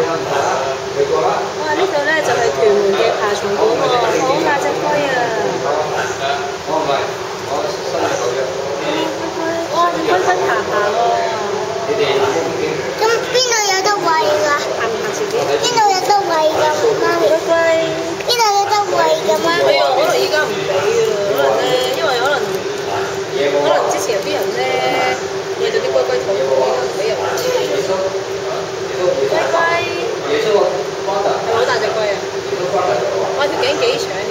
哇，呢度咧就系屯门嘅爬虫馆喎，好大只龟啊！我唔系，我细手嘅。哇，只龟龟爬下。咁边度有得喂噶？行面下边。边度有得喂噶？龟龟。边度有得喂噶咩？哎呦，可能依家唔俾啊，可能咧，因为可能，可能之前有啲人咧，喂咗啲龟龟土。engagement.